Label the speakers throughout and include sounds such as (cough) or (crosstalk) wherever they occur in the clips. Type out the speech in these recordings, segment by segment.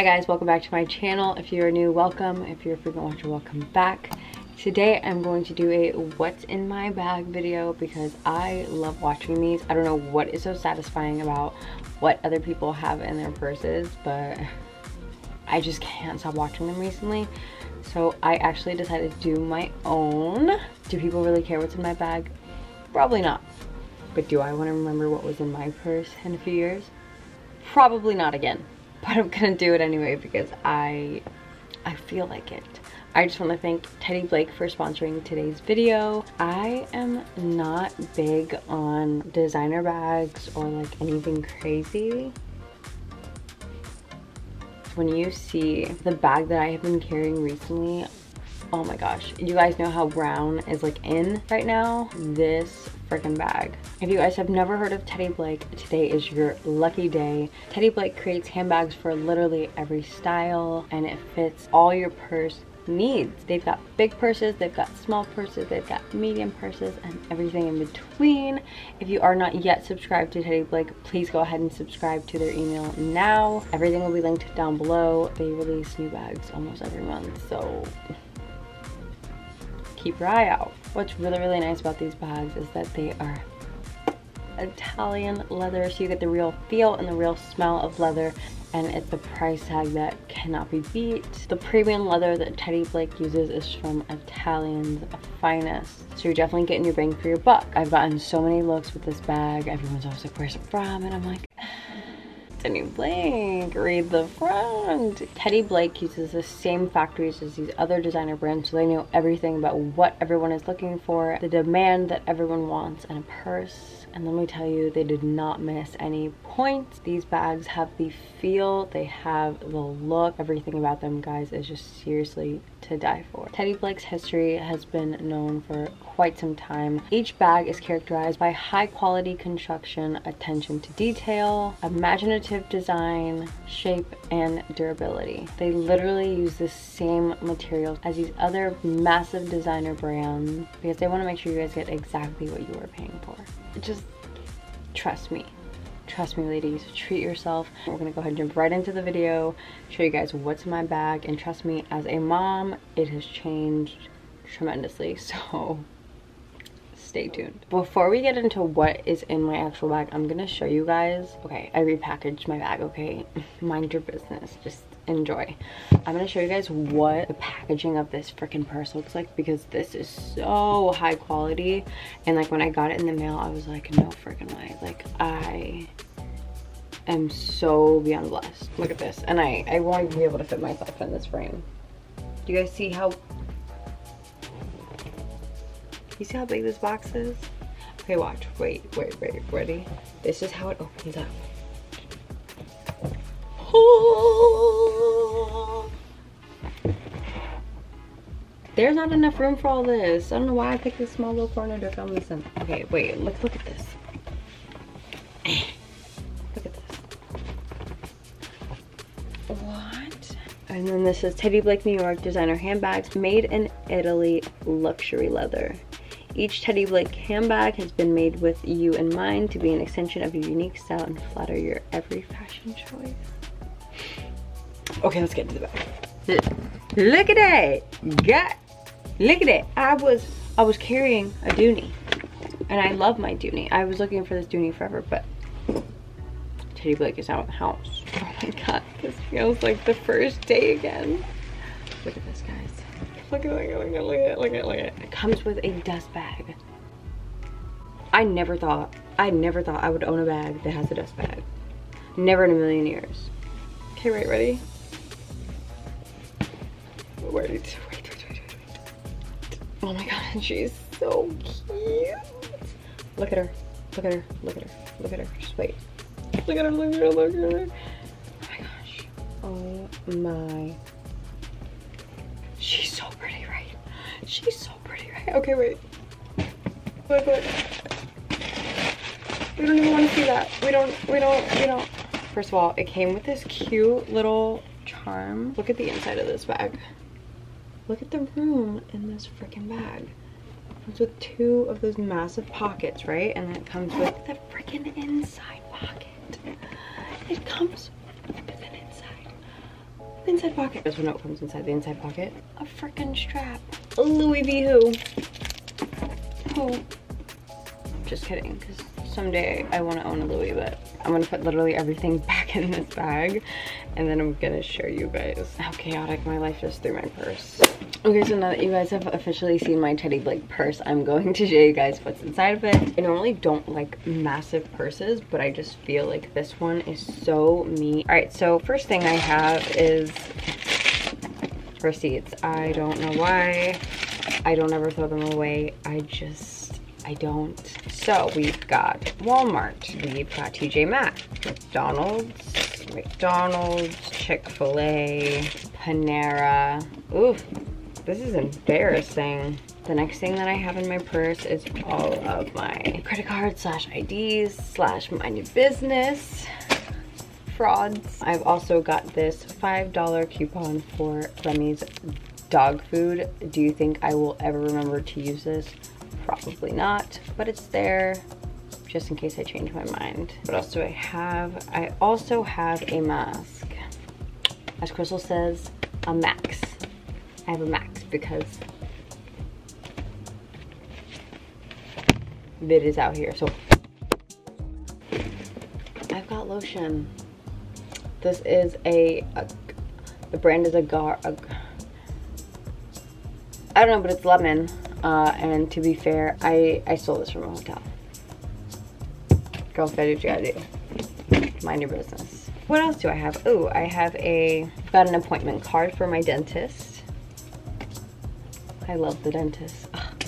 Speaker 1: Hi guys, welcome back to my channel. If you're new, welcome. If you're a frequent watcher, welcome back. Today I'm going to do a what's in my bag video because I love watching these. I don't know what is so satisfying about what other people have in their purses, but I just can't stop watching them recently. So I actually decided to do my own. Do people really care what's in my bag? Probably not. But do I want to remember what was in my purse in a few years? Probably not again. (laughs) But I'm gonna do it anyway because I I feel like it. I just want to thank Teddy Blake for sponsoring today's video. I am not big on designer bags or like anything crazy. When you see the bag that I have been carrying recently, oh my gosh. You guys know how brown is like in right now? This freaking bag. If you guys have never heard of Teddy Blake, today is your lucky day. Teddy Blake creates handbags for literally every style and it fits all your purse needs. They've got big purses, they've got small purses, they've got medium purses, and everything in between. If you are not yet subscribed to Teddy Blake, please go ahead and subscribe to their email now. Everything will be linked down below. They release new bags almost every month, so keep your eye out. What's really, really nice about these bags is that they are Italian leather, so you get the real feel and the real smell of leather and it's a price tag that cannot be beat. The premium leather that Teddy Blake uses is from Italian's finest. So you're definitely getting your bang for your buck. I've gotten so many looks with this bag. Everyone's always like, where's it from? And I'm like, Teddy Blake, read the front. Teddy Blake uses the same factories as these other designer brands so they know everything about what everyone is looking for, the demand that everyone wants in a purse, and let me tell you they did not miss any points. These bags have the feel they have the look. Everything about them guys is just seriously to die for. Teddy blake's history has been known for quite some time. Each bag is characterized by high quality construction attention to detail imaginative design shape and durability. They literally use the same materials as these other massive designer brands because they want to make sure you guys get exactly what you are paying for. Just trust me. Trust me ladies. Treat yourself. We're gonna go ahead and jump right into the video show you guys what's in my bag. And trust me as a mom it has changed tremendously. (laughs) So stay tuned before we get into what is in my actual bag i'm gonna show you guys okay i repackaged my bag okay (laughs) mind your business just enjoy. I'm gonna show you guys what the packaging of this freaking purse looks like because this is so high quality. And like when I got it in the mail, I was like, no freaking way. Like I am so beyond blessed. Look at this. And I, I won't even be able to fit myself in this frame. Do you guys see how, you see how big this box is? Okay, watch, wait, wait, wait, ready? This is how it opens up. (gasps) There's not enough room for all this. I don't know why I picked this small little corner to film this in. Okay, wait, look, look at this. (sighs) look at this. What? And then this is Teddy Blake New York designer handbags made in Italy luxury leather. Each Teddy Blake handbag has been made with you in mind to be an extension of your unique style and flatter your every fashion choice. Okay, let's get to the bag. Look at that. Got, look at it. I was, I was carrying a Dooney. And I love my Dooney. I was looking for this Dooney forever, but Teddy Blake is out of the house. (laughs) Oh my god, this feels like the first day again. Look at, look at, look at, look at, look at, look at. It comes with a dust bag. I never thought, I never thought I would own a bag that has a dust bag. Never in a million years. Okay, wait, ready? Wait, wait, wait, wait, wait, wait. Oh my god, (laughs) she's so cute. Look at her. Look at her. Look at her. Look at her. Just wait. Look at her. Look at her. Look at her. Oh my gosh. Oh my. She's so pretty, right? She's so pretty, right? Okay, wait. Look, look. We don't even want to see that. We don't, we don't, we don't. First of all, it came with this cute little charm. Look at the inside of this bag. Look at the room in this freaking bag. It comes with two of those massive pockets, right? And then it comes with the freaking inside pocket. It comes an inside pocket. This one note comes inside the inside pocket. A freaking strap. A Louis V. Who? Who? Just kidding, because someday I want to own a Louis, but I'm gonna put literally everything (laughs) back in this bag and then I'm gonna show you guys how chaotic my life is through my purse. Okay, so now that you guys have officially seen my Teddy Blake purse, I'm going to show you guys what's inside of it. I normally don't like massive purses, but I just feel like this one is so me. All right, so first thing I have is receipts. I don't know why. I don't ever throw them away. I just, I don't. So we've got Walmart, we've got TJ Maxx, McDonald's, McDonald's, Chick-fil-A, Panera. Oof, this is embarrassing. The next thing that I have in my purse is all of my credit cards slash IDs slash my new business frauds. I've also got this $5 coupon for Remy's dog food. Do you think I will ever remember to use this? Probably not, but it's there just in case I change my mind. What else do I have? I also have a mask. As Crystal says, a max. I have a max because vid is out here. So I've got lotion. This is a, a the brand is a gar. A, I don't know, but it's lemon. Uh, and to be fair, I I stole this from a hotel. Girl, what you gotta do? Mind your business. What else do I have? Oh, I have a got an appointment card for my dentist. I love the dentist. Ugh,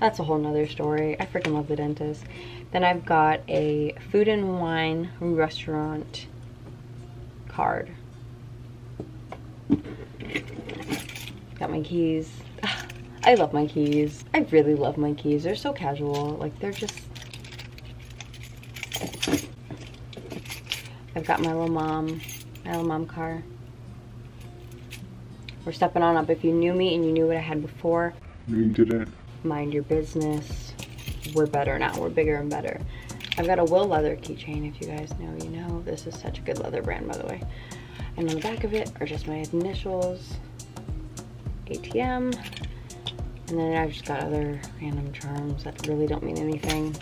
Speaker 1: that's a whole nother story. I freaking love the dentist. Then I've got a food and wine restaurant card. Got my keys. I love my keys. I really love my keys. They're so casual. Like they're just... I've got my little mom, my little mom car. We're stepping on up. If you knew me and you knew what I had before.
Speaker 2: No, you didn't.
Speaker 1: Mind your business. We're better now. We're bigger and better. I've got a Will Leather keychain. If you guys know, you know. This is such a good leather brand, by the way. And on the back of it are just my initials. ATM. And then I've just got other random charms that really don't mean anything.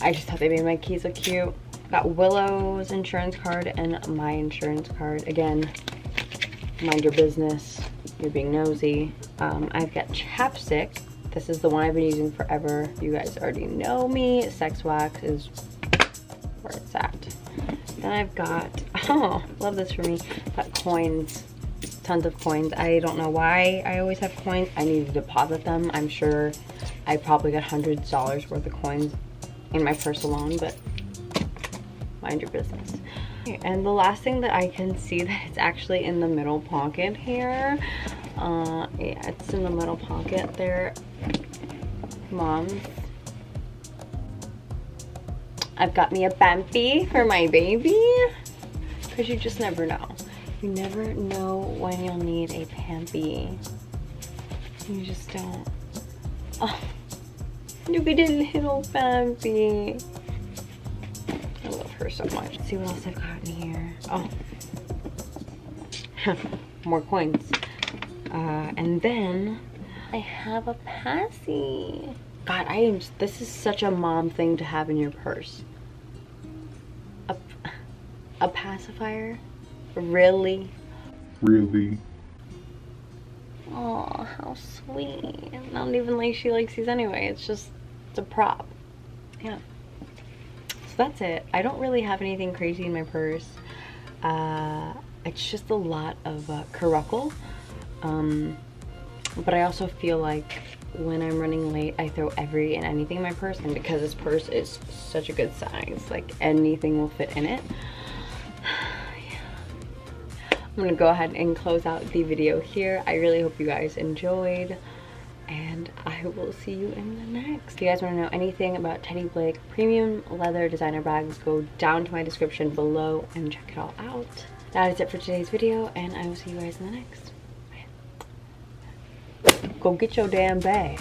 Speaker 1: I just thought they made my keys look cute. Got Willow's insurance card and my insurance card. Again, mind your business. You're being nosy. Um, I've got chapstick. This is the one I've been using forever. You guys already know me. Sex wax is where it's at. Then I've got, (laughs) oh, love this for me. Got coins, tons of coins. I don't know why I always have coins. I need to deposit them. I'm sure I probably got hundreds of dollars worth of coins in my purse alone, but mind your business. And the last thing that I can see (laughs) that it's actually in the middle pocket here. Uh, yeah, it's in the middle pocket there. Moms. I've got me a Bambi for my baby. Because you just never know. You never know when you'll need a Pampy. You just don't. Oh, look at the little Bambi I love her so much. Let's see what else I've got in here. Oh, (laughs) more coins. Uh, and then I have a passy. God, I am, this is such a mom thing to have in your purse. A, a pacifier? Really?
Speaker 2: Really?
Speaker 1: Oh, how sweet. Not even like she likes these anyway. It's just, a prop. Yeah So that's it. I don't really have anything crazy in my purse. Uh, it's just a lot of uh. Um, but I also feel like when I'm running late, I throw every and anything in my purse. And because this purse is such a good size, like anything will fit in it. (sighs) yeah. I'm gonna go ahead and close out the video here. I really hope you guys enjoyed and I will see you in the next. If you guys want to know anything about Teddy Blake premium leather designer bags, go down to my description below and check it all out. That is it for today's video, and I will see you guys in the next. Bye. Go get your damn bag.